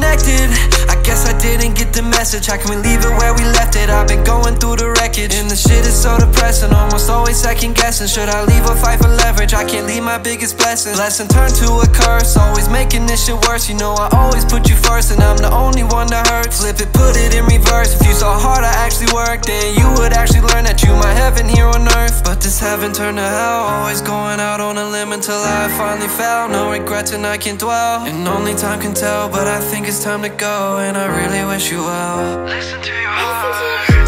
connected. I guess I didn't get the message. How can we leave it where we left it? I've been going through the wreckage. And the so depressing Almost always second guessing. Should I leave or fight for leverage? I can't leave my biggest blessing. Lesson turned to a curse Always making this shit worse. You know I always put you first And I'm the only one that hurts. Flip it, put it in reverse. If you saw hard I actually worked Then you would actually learn that you my heaven here on earth. But this heaven turned to hell Always going out on a limb until I finally fell. No regrets and I can't dwell. And only time can tell But I think it's time to go And I really wish you well. Listen to your heart.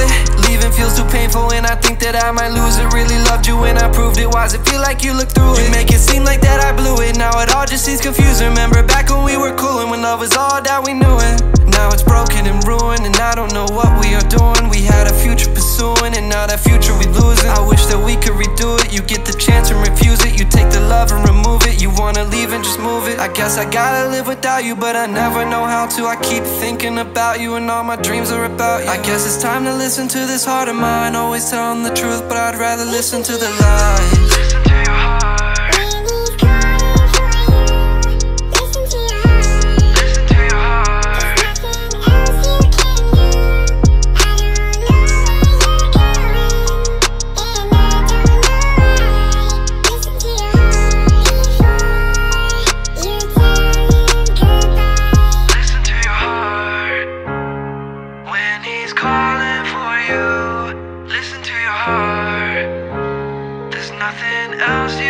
It. Leaving feels too painful, and I think that I might lose it. Really loved you, and I proved it. Why's it feel like you look through it? You make it seem like that I blew it. Now it all just seems confusing. Remember back when we were cool and when love was all that we knew it. Just move it. I guess I gotta live without you, but I never know how to. I keep thinking about you, and all my dreams are about you. I guess it's time to listen to this heart of mine. Always telling the truth, but I'd rather listen to the lies. Else